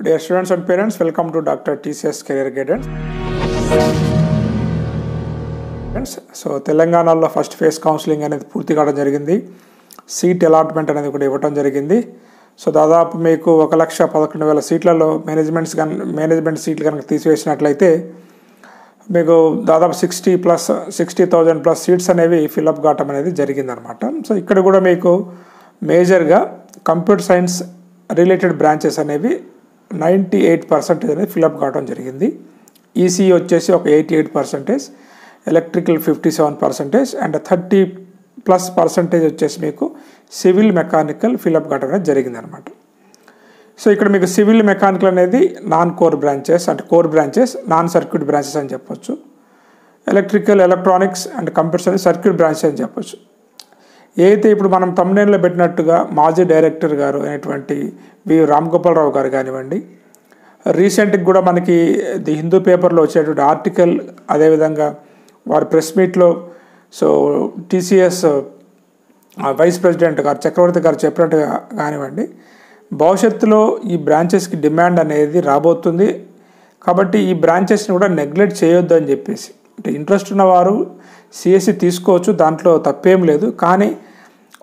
Dear students and parents, welcome to Dr. TCS Career Guidance. Friends so తెలంగాణలో first phase counselling అనేది పూర్తి కావడం జరిగింది సీట్ అలాట్మెంట్ అనేది కూడా ఇవ్వడం జరిగింది సో దాదాపు మీకు ఒక లక్ష పదకొండు వేల సీట్లలో మేనేజ్మెంట్స్ కన్ మేనేజ్మెంట్ సీట్లు కనుక తీసివేసినట్లయితే మీకు దాదాపు sixty plus sixty thousand plus seats అనేవి ఫిల్అప్ కావటం అనేది జరిగిందనమాట సో ఇక్కడ కూడా మీకు మేజర్గా కంప్యూటర్ సైన్స్ రిలేటెడ్ బ్రాంచెస్ అనేవి నైంటీ ఎయిట్ పర్సెంటేజ్ అనేది ఫిల్అప్ కావడం జరిగింది. ఈసీఈ వచ్చేసి ఒక eighty eight percentage electrical fifty seven percentage and thirty plus percentage వచ్చేసి మీకు సివిల్ మెకానికల్ ఫిల్అప్ కావడం అనేది జరిగిందనమాట. సో ఇక్కడ మీకు సివిల్ మెకానికల్ అనేది నాన్ కోర్ బ్రాంచెస్ అంటే core branches non circuit branches అని చెప్పొచ్చు. ఎలక్ట్రికల్ ఎలక్ట్రానిక్స్ అండ్ కంప్యూటర్స్ అనేది సర్క్యూట్ బ్రాంచెస్ అని చెప్పొచ్చు. ఏదైతే ఇప్పుడు మనం తమ్నేల్లో పెట్టినట్టుగా మాజీ డైరెక్టర్ గారు అయినటువంటి వి రామ్ గోపాలరావు గారు కానివ్వండి రీసెంట్గా కూడా మనకి ది హిందూ పేపర్లో వచ్చేటువంటి ఆర్టికల్ అదేవిధంగా వారి ప్రెస్ మీట్లో సో టీసీఎస్ వైస్ ప్రెసిడెంట్ గారు చక్రవర్తి గారు చెప్పినట్టుగా కానివ్వండి భవిష్యత్తులో ఈ బ్రాంచెస్కి డిమాండ్ అనేది రాబోతుంది. కాబట్టి ఈ బ్రాంచెస్ని కూడా నెగ్లెక్ట్ చేయొద్దు అని చెప్పేసి అంటే ఇంట్రెస్ట్ ఉన్నవారు సిఎస్సి తీసుకోవచ్చు దాంట్లో తప్పేం లేదు. కానీ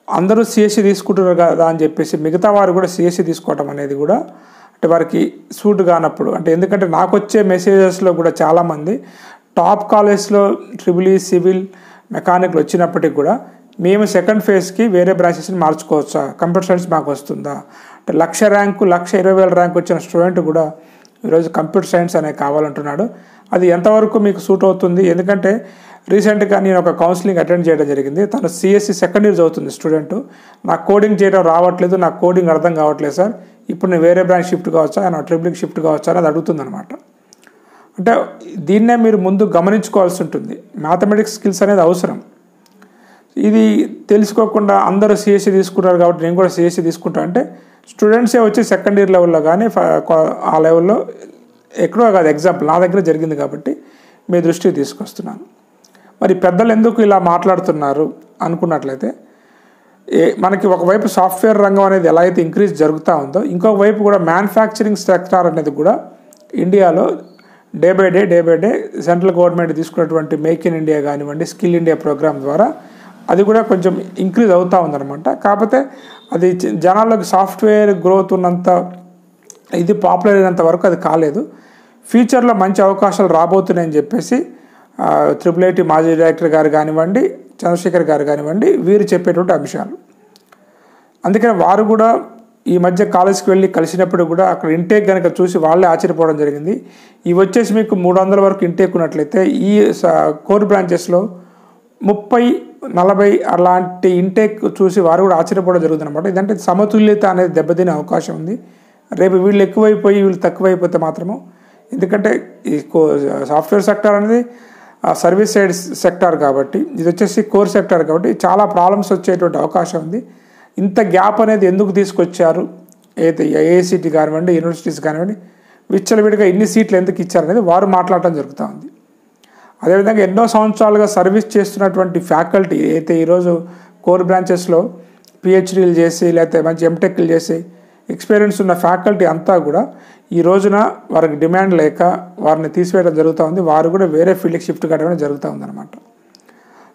అందరూ సిఎస్సి తీసుకుంటున్నారు కదా అని చెప్పేసి మిగతా వారు కూడా సిఎస్సి తీసుకోవటం అనేది కూడా అంటే వారికి సూట్ కానప్పుడు అంటే ఎందుకంటే నాకు వచ్చే మెసేజెస్లో కూడా చాలామంది టాప్ కాలేజ్లో ట్రిబుల్ ఈ సివిల్ మెకానిక్లు వచ్చినప్పటికి కూడా మేము సెకండ్ ఫేజ్కి వేరే బ్రాంచెస్ని మార్చుకోవచ్చా? కంప్యూటర్ సైన్స్ మాకు వస్తుందా? అంటే లక్ష ర్యాంకు లక్ష ఇరవై వేల ర్యాంక్ వచ్చిన స్టూడెంట్ కూడా ఈరోజు కంప్యూటర్ సైన్స్ అనేది కావాలంటున్నాడు. అది ఎంతవరకు మీకు సూట్ అవుతుంది? ఎందుకంటే రీసెంట్గా నేను ఒక కౌన్సిలింగ్ అటెండ్ చేయడం జరిగింది. తను సిఎస్సి సెకండ్ ఇయర్ చదువుతుంది స్టూడెంట్. నాకు కోడింగ్ చేయడం రావట్లేదు నాకు కోడింగ్ అర్థం కావట్లేదు సార్. ఇప్పుడు నేను వేరే బ్రాంచ్ షిఫ్ట్ కావచ్చా? నా ట్రిపుల్కి షిఫ్ట్ కావచ్చా? అని అది అడుగుతుంది అనమాట అంటే దీన్నే మీరు ముందు గమనించుకోవాల్సి ఉంటుంది. మ్యాథమెటిక్స్ స్కిల్స్ అనేది అవసరం. ఇది తెలుసుకోకుండా అందరూ సిఎస్సి తీసుకుంటారు కాబట్టి నేను కూడా సిఎస్సి తీసుకుంటా. అంటే స్టూడెంట్సే వచ్చి సెకండ్ ఇయర్ లెవెల్లో కానీ ఆ లెవెల్లో ఎక్కడో కాదు ఎగ్జాంపుల్ నా దగ్గర జరిగింది కాబట్టి మీ దృష్టికి తీసుకొస్తున్నాను. మరి పెద్దలు ఎందుకు ఇలా మాట్లాడుతున్నారు అనుకున్నట్లయితే ఏ మనకి ఒకవైపు సాఫ్ట్వేర్ రంగం అనేది ఎలా అయితే ఇంక్రీజ్ జరుగుతూ ఉందో ఇంకొక వైపు కూడా మ్యానుఫ్యాక్చరింగ్ సెక్టార్ అనేది కూడా ఇండియాలో day by day day by day central government తీసుకున్నటువంటి మేక్ ఇన్ ఇండియా కానివ్వండి స్కిల్ ఇండియా ప్రోగ్రామ్ ద్వారా అది కూడా కొంచెం ఇంక్రీజ్ అవుతూ ఉందన్నమాట. కాకపోతే అది జనాల్లోకి సాఫ్ట్వేర్ గ్రోత్ ఉన్నంత ఇది పాపులర్ అయినంత వరకు అది కాలేదు. ఫ్యూచర్లో మంచి అవకాశాలు రాబోతున్నాయని చెప్పేసి త్రిపుల్ ఐటీ మాజీ డైరెక్టర్ గారు కానివ్వండి చంద్రశేఖర్ గారు కానివ్వండి వీరు చెప్పేటువంటి అంశాలు. అందుకని వారు కూడా ఈ మధ్య కాలేజ్కి వెళ్ళి కలిసినప్పుడు కూడా అక్కడ ఇంటేక్ కనుక చూసి వాళ్ళే ఆశ్చర్యపోవడం జరిగింది. ఇవి వచ్చేసి మీకు మూడు వందల వరకు ఇంటేక్ ఉన్నట్లయితే ఈ కోర్ బ్రాంచెస్లో ముప్పై నలభై అలాంటి ఇంటేక్ చూసి వారు కూడా ఆశ్చర్యపోవడం జరుగుతుంది అనమాట ఇదంటే సమతుల్యత అనేది దెబ్బతినే అవకాశం ఉంది. రేపు వీళ్ళు ఎక్కువైపోయి వీళ్ళు తక్కువైపోతే మాత్రము. ఎందుకంటే ఈ సాఫ్ట్వేర్ సెక్టర్ అనేది సర్వీస్ సైడ్ సెక్టార్ కాబట్టి ఇది వచ్చేసి కోర్ సెక్టార్ కాబట్టి చాలా ప్రాబ్లమ్స్ వచ్చేటువంటి అవకాశం ఉంది. ఇంత గ్యాప్ అనేది ఎందుకు తీసుకొచ్చారు? అయితే ఏఐసిటీ కానివ్వండి యూనివర్సిటీస్ కానివ్వండి విచ్చలవిడిగా ఇన్ని సీట్లు ఎందుకు ఇచ్చారనేది వారు మాట్లాడటం జరుగుతూ ఉంది. అదేవిధంగా ఎన్నో సంవత్సరాలుగా సర్వీస్ చేస్తున్నటువంటి ఫ్యాకల్టీ అయితే ఈరోజు కోర్ బ్రాంచెస్లో పిహెచ్డీలు చేసి లేకపోతే మంచి ఎంటెక్లు చేసి ఎక్స్పీరియన్స్ ఉన్న ఫ్యాకల్టీ అంతా కూడా ఈ రోజున వారికి డిమాండ్ లేక వారిని తీసివేయడం జరుగుతూ ఉంది. వారు కూడా వేరే ఫీల్డ్కి షిఫ్ట్ కావడం జరుగుతూ ఉందన్నమాట.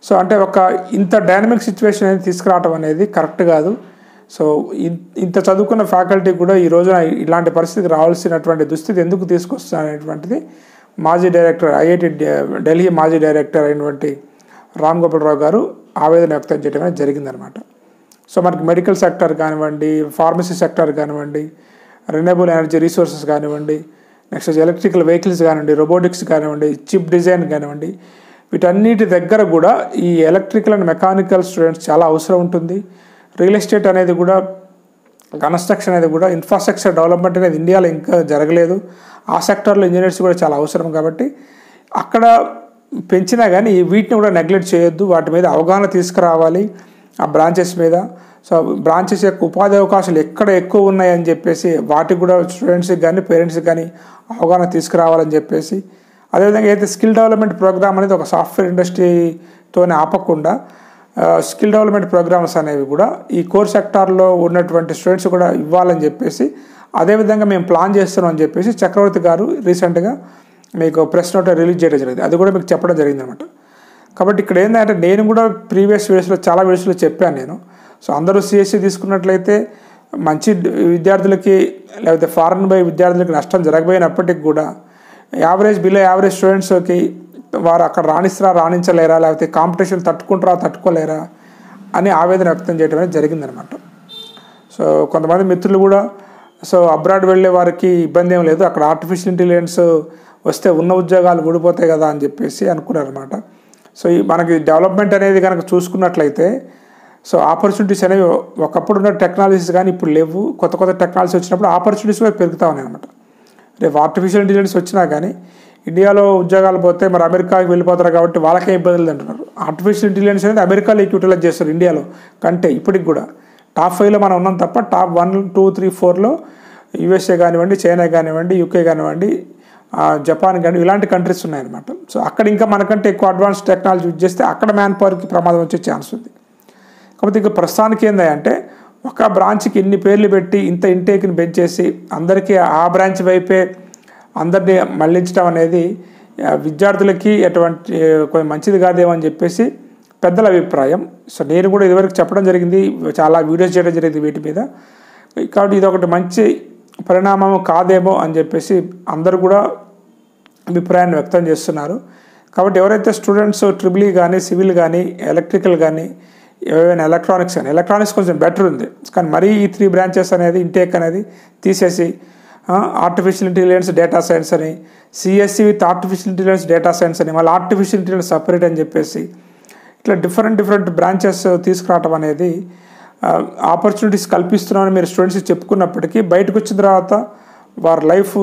సో అంటే ఒక ఇంత డైనమిక్ సిచ్యువేషన్ అనేది తీసుకురావడం అనేది కరెక్ట్ కాదు. సో ఇంత చదువుకున్న ఫ్యాకల్టీ కూడా ఈ రోజున ఇలాంటి పరిస్థితికి రావాల్సినటువంటి దుస్థితి ఎందుకు తీసుకొస్తున్నటువంటిది మాజీ డైరెక్టర్ ఐఐటి ఢిల్లీ మాజీ డైరెక్టర్ అయినటువంటి రామ్ గోపాలరావు గారు ఆవేదన వ్యక్తం చేయడం అనేది జరిగిందనమాట సో మనకి మెడికల్ సెక్టర్ కానివ్వండి ఫార్మసీ సెక్టర్ కానివ్వండి రెన్యూబుల్ ఎనర్జీ రీసోర్సెస్ కానివ్వండి నెక్స్ట్ ఎలక్ట్రికల్ వెహికల్స్ కానివ్వండి రోబోటిక్స్ కానివ్వండి చిప్ డిజైన్ కానివ్వండి వీటన్నిటి దగ్గర కూడా ఈ ఎలక్ట్రికల్ అండ్ మెకానికల్ స్టూడెంట్స్ చాలా అవసరం ఉంటుంది. రియల్ ఎస్టేట్ అనేది కూడా కన్స్ట్రక్షన్ అనేది కూడా ఇన్ఫ్రాస్ట్రక్చర్ డెవలప్మెంట్ అనేది ఇండియాలో ఇంకా జరగలేదు. ఆ సెక్టర్లో ఇంజనీర్స్ కూడా చాలా అవసరం కాబట్టి అక్కడ పెంచినా కానీ వీటిని కూడా నెగ్లెక్ట్ చేయొద్దు. వాటి మీద అవగాహన తీసుకురావాలి. ఆ బ్రాంచెస్ మీద. సో బ్రాంచెస్ యొక్క ఉపాధి అవకాశాలు ఎక్కడ ఎక్కువ ఉన్నాయని చెప్పేసి వాటికి కూడా స్టూడెంట్స్కి కానీ పేరెంట్స్కి కానీ అవగాహన తీసుకురావాలని చెప్పేసి. అదేవిధంగా అయితే స్కిల్ డెవలప్మెంట్ ప్రోగ్రామ్ అనేది ఒక సాఫ్ట్వేర్ ఇండస్ట్రీతోనే ఆపకుండా స్కిల్ డెవలప్మెంట్ ప్రోగ్రామ్స్ అనేవి కూడా ఈ కోర్ సెక్టార్లో ఉన్నటువంటి స్టూడెంట్స్ కూడా ఇవ్వాలని చెప్పేసి అదేవిధంగా మేము ప్లాన్ చేస్తున్నాం అని చెప్పేసి చక్రవర్తి గారు రీసెంట్గా మీకు ప్రెస్ నోట్ రిలీజ్ చేయడం జరిగింది. అది కూడా మీకు చెప్పడం జరిగింది అనమాట కాబట్టి ఇక్కడ ఏంటంటే నేను కూడా ప్రీవియస్ వీడియోస్లో చాలా వీడియోస్లో చెప్పాను నేను. సో అందరూ సిఎస్సి తీసుకున్నట్లయితే మంచి విద్యార్థులకి లేకపోతే ఫారెన్ బై విద్యార్థులకి నష్టం జరగబోయినప్పటికి కూడా యావరేజ్ బిలో యావరేజ్ స్టూడెంట్స్కి వారు అక్కడ రాణిస్తారా రాణించలేరా లేకపోతే కాంపిటీషన్ తట్టుకుంటారా తట్టుకోలేరా అని ఆవేదన వ్యక్తం చేయడం అనేది జరిగిందనమాట. సో కొంతమంది మిత్రులు కూడా సో అబ్రాడ్ వెళ్ళే వారికి ఇబ్బంది ఏం లేదు అక్కడ ఆర్టిఫిషియల్ ఇంటెలిజెన్స్ వస్తే ఉన్న ఉద్యోగాలు ఊడిపోతాయి కదా అని చెప్పేసి అనుకున్నారనమాట. సో ఈ మనకి డెవలప్మెంట్ అనేది కనుక చూసుకున్నట్లయితే సో ఆపర్చునిటీస్ అనేవి ఒకప్పుడు ఉన్న టెక్నాలజీస్ కానీ ఇప్పుడు లేవు. కొత్త కొత్త టెక్నాలజీ వచ్చినప్పుడు ఆపర్చునిటీస్ కూడా పెరుగుతా ఉన్నాయి అనమాట రేపు ఆర్టిఫిషియల్ ఇంటెలిజెన్స్ వచ్చినా కానీ ఇండియాలో ఉద్యోగాలు పోతే మరి అమెరికాకి వెళ్ళిపోతారు కాబట్టి వాళ్ళకే ఇబ్బందులు అంటున్నారు. ఆర్టిఫిషియల్ ఇంటెలిజెన్స్ అనేది అమెరికాలో యూటిలైజ్ చేస్తారు ఇండియాలో కంటే ఇప్పటికి కూడా. టాప్ ఫైవ్లో మనం ఉన్నాం తప్ప టాప్ వన్ టూ త్రీ ఫోర్లో యూఎస్ఏ కానివ్వండి చైనా కానివ్వండి యూకే కానివ్వండి జపాన్ కానీ ఇలాంటి కంట్రీస్ ఉన్నాయన్నమాట. సో అక్కడ ఇంకా మనకంటే ఎక్కువ అడ్వాన్స్ టెక్నాలజీ యూజ్ చేస్తే అక్కడ మ్యాన్ పవర్కి ప్రమాదం వచ్చే ఛాన్స్ ఉంది. కాకపోతే ఇక ప్రస్తుతానికి ఏందంటే ఒక బ్రాంచ్కి ఇన్ని పేర్లు పెట్టి ఇంత ఇంటేక్ని పెంచేసి అందరికీ ఆ బ్రాంచ్ వైపే అందరినీ మళ్ళించడం అనేది విద్యార్థులకి ఎటువంటి కొంచెం మంచిది కాదేమో అని చెప్పేసి పెద్దల అభిప్రాయం. సో నేను కూడా ఇదివరకు చెప్పడం జరిగింది చాలా వీడియోస్ చేయడం జరిగింది వీటి మీద. కాబట్టి ఇది ఒకటి మంచి పరిణామం కాదేమో అని చెప్పేసి అందరూ కూడా అభిప్రాయాన్ని వ్యక్తం చేస్తున్నారు. కాబట్టి ఎవరైతే స్టూడెంట్స్ ట్రిపుల్ కానీ సివిల్ కానీ ఎలక్ట్రికల్ కానీ ఏవైనా ఎలక్ట్రానిక్స్ కానీ ఎలక్ట్రానిక్స్ కొంచెం బెటర్ ఉంది. కానీ మరీ ఈ త్రీ బ్రాంచెస్ అనేది ఇంటేక్ అనేది తీసేసి ఆర్టిఫిషియల్ ఇంటెలిజెన్స్ డేటా సైన్స్ అని CSC with artificial intelligence data science అని మళ్ళీ ఆర్టిఫిషియల్ ఇంటెలిజెన్స్ సపరేట్ అని చెప్పేసి ఇట్లా డిఫరెంట్ డిఫరెంట్ బ్రాంచెస్ తీసుకురావటం అనేది ఆపర్చునిటీస్ కల్పిస్తున్నామని మీరు స్టూడెంట్స్కి చెప్పుకున్నప్పటికీ బయటకు వచ్చిన తర్వాత వారి లైఫ్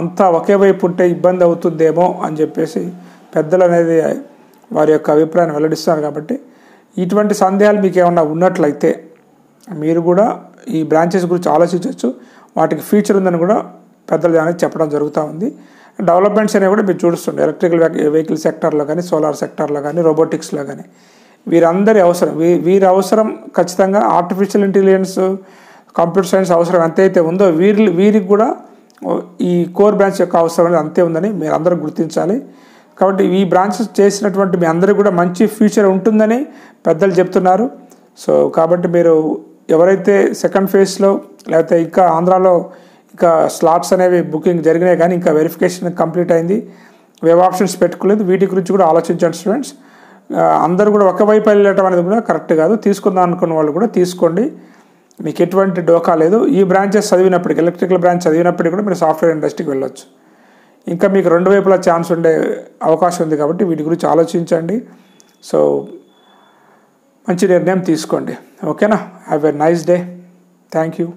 అంతా ఒకే వైపు ఉంటే ఇబ్బంది అవుతుందేమో అని చెప్పేసి పెద్దలు అనేది వారి యొక్క అభిప్రాయాన్ని వెల్లడిస్తున్నారు కాబట్టి ఇటువంటి సందేహాలు మీకు ఏమన్నా ఉన్నట్లయితే మీరు కూడా ఈ బ్రాంచెస్ గురించి ఆలోచించవచ్చు. వాటికి ఫ్యూచర్ ఉందని కూడా పెద్దలు అనేది చెప్పడం జరుగుతూ ఉంది. డెవలప్మెంట్స్ అనేవి కూడా మీరు చూస్తుండే. ఎలక్ట్రికల్ వెహికల్ సెక్టర్లో కానీ సోలార్ సెక్టార్లో కానీ రోబోటిక్స్లో కానీ. వీరందరి అవసరం. వీ వీరి అవసరం ఖచ్చితంగా ఆర్టిఫిషియల్ ఇంటెలిజెన్స్ కంప్యూటర్ సైన్స్ అవసరం ఎంతైతే ఉందో వీరి వీరికి కూడా ఈ కోర్ బ్రాంచ్ యొక్క అవసరం అనేది అంతే ఉందని మీరు అందరూ గుర్తించాలి. కాబట్టి ఈ బ్రాంచెస్ చేసినటువంటి మీ అందరికీ కూడా మంచి ఫ్యూచర్ ఉంటుందని పెద్దలు చెప్తున్నారు. సో కాబట్టి మీరు ఎవరైతే సెకండ్ ఫేజ్లో లేకపోతే ఇంకా ఆంధ్రాలో ఇంకా స్లాట్స్ అనేవి బుకింగ్ జరిగినాయి కానీ ఇంకా వెరిఫికేషన్ కంప్లీట్ అయింది వెబ్ ఆప్షన్స్ పెట్టుకోలేదు. వీటి గురించి కూడా ఆలోచించండి స్టూడెంట్స్ అందరూ కూడా ఒకవైపు వెళ్ళటం అనేది కూడా కరెక్ట్ కాదు. తీసుకుందాం అనుకున్న వాళ్ళు కూడా తీసుకోండి. మీకు ఎటువంటి డోకా లేదు. ఈ బ్రాంచెస్ చదివినప్పటికీ ఎలక్ట్రికల్ బ్రాంచ్ చదివినప్పటికీ కూడా మీరు సాఫ్ట్వేర్ ఇండస్ట్రీకి వెళ్ళొచ్చు. ఇంకా మీకు రెండు వైపులా ఛాన్స్ ఉండే అవకాశం ఉంది కాబట్టి వీటి గురించి ఆలోచించండి. సో మంచి నిర్ణయం తీసుకోండి. ఓకేనా? Have a nice day thank you